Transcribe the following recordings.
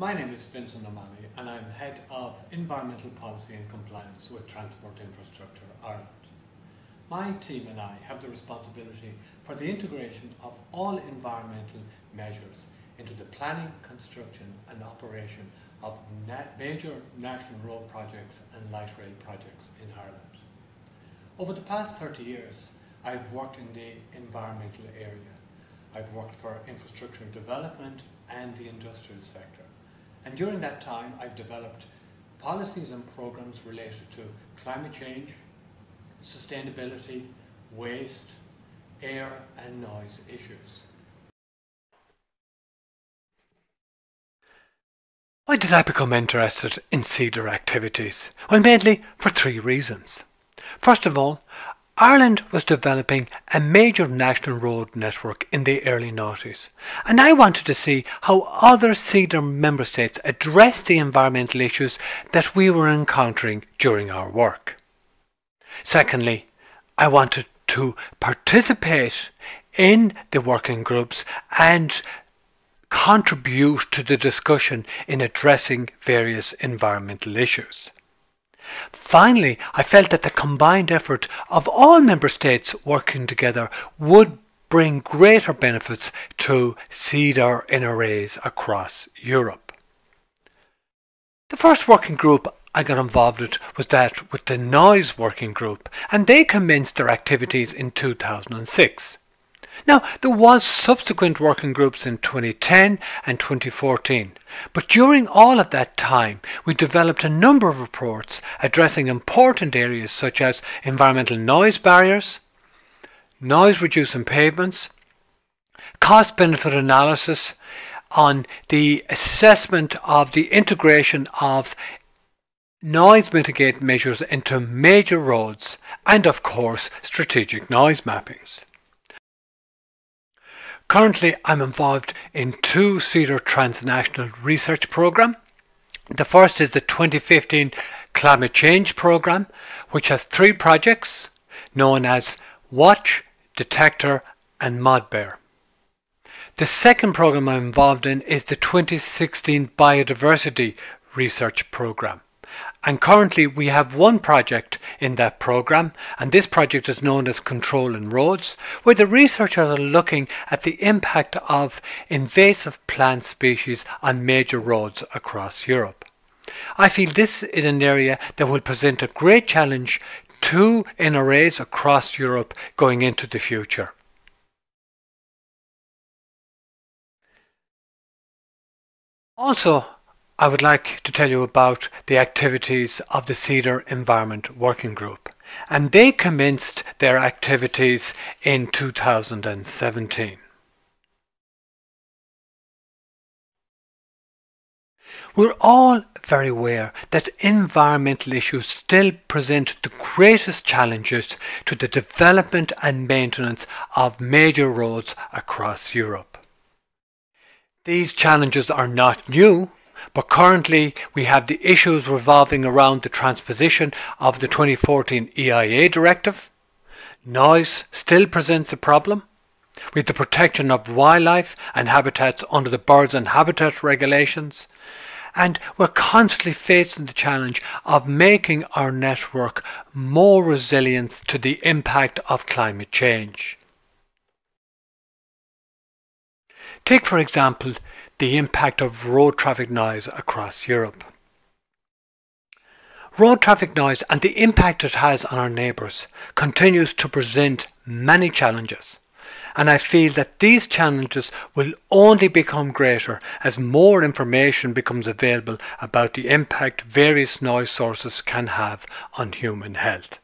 My name is Vincent O'Malley and I'm Head of Environmental Policy and Compliance with Transport Infrastructure Ireland. My team and I have the responsibility for the integration of all environmental measures into the planning, construction and operation of na major national road projects and light rail projects in Ireland. Over the past 30 years, I've worked in the environmental area. I've worked for infrastructure development and the industrial sector. And during that time, I've developed policies and programs related to climate change, sustainability, waste, air and noise issues. Why did I become interested in CEDR activities? Well, mainly for three reasons. First of all, Ireland was developing a major national road network in the early noughties, and I wanted to see how other CEDR member states addressed the environmental issues that we were encountering during our work. Secondly, I wanted to participate in the working groups and contribute to the discussion in addressing various environmental issues. Finally, I felt that the combined effort of all member states working together would bring greater benefits to CEDR NRAs across Europe. The first working group I got involved with was that with the Noise Working Group, and they commenced their activities in 2006. Now, there was subsequent working groups in 2010 and 2014, but during all of that time, we developed a number of reports addressing important areas such as environmental noise barriers, noise reducing pavements, cost benefit analysis on the assessment of the integration of noise mitigate measures into major roads, and of course, strategic noise mappings. Currently, I'm involved in two CEDR transnational research program. The first is the 2015 Climate Change Programme, which has three projects known as Watch, Detector and ModBear. The second program I'm involved in is the 2016 Biodiversity Research Programme. And currently we have one project in that program, and this project is known as Control in Roads, where the researchers are looking at the impact of invasive plant species on major roads across Europe. I feel this is an area that will present a great challenge to NRAs across Europe going into the future. Also, I would like to tell you about the activities of the CEDR Environment Working Group. And they commenced their activities in 2017. We're all very aware that environmental issues still present the greatest challenges to the development and maintenance of major roads across Europe. These challenges are not new but currently, we have the issues revolving around the transposition of the 2014 EIA directive. Noise still presents a problem. with the protection of wildlife and habitats under the birds and habitat regulations. And we're constantly facing the challenge of making our network more resilient to the impact of climate change. Take, for example, the impact of road traffic noise across Europe. Road traffic noise and the impact it has on our neighbours continues to present many challenges. And I feel that these challenges will only become greater as more information becomes available about the impact various noise sources can have on human health.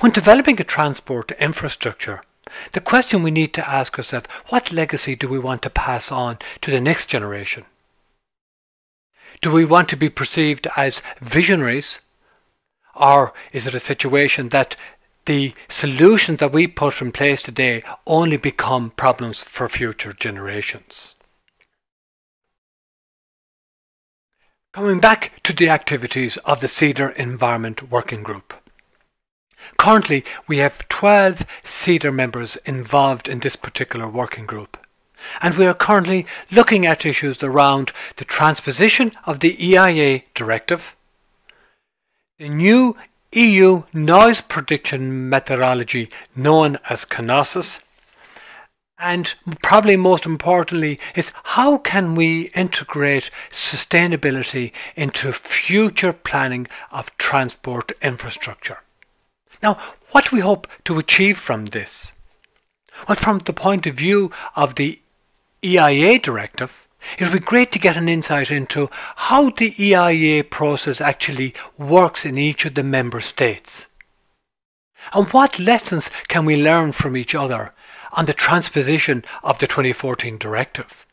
When developing a transport infrastructure, the question we need to ask ourselves, what legacy do we want to pass on to the next generation? Do we want to be perceived as visionaries? Or is it a situation that the solutions that we put in place today only become problems for future generations? Coming back to the activities of the CEDR Environment Working Group. Currently, we have 12 CEDR members involved in this particular working group. and we are currently looking at issues around the transposition of the EIA directive, the new EU noise prediction methodology known as CNOSSOS, and probably most importantly is how can we integrate sustainability into future planning of transport infrastructure. Now, what we hope to achieve from this? Well, from the point of view of the EIA directive, it would be great to get an insight into how the EIA process actually works in each of the member states. And what lessons can we learn from each other on the transposition of the 2014 directive?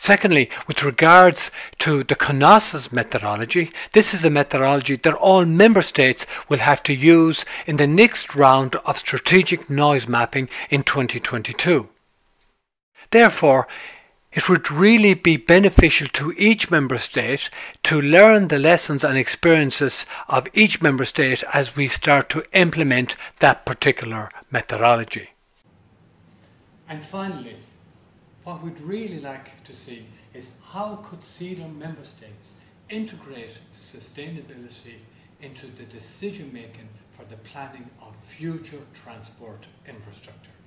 Secondly, with regards to the CNOSSOS methodology, this is a methodology that all member states will have to use in the next round of strategic noise mapping in 2022. Therefore, it would really be beneficial to each member state to learn the lessons and experiences of each member state as we start to implement that particular methodology. And finally, what we'd really like to see is how could CEDR member states integrate sustainability into the decision making for the planning of future transport infrastructure.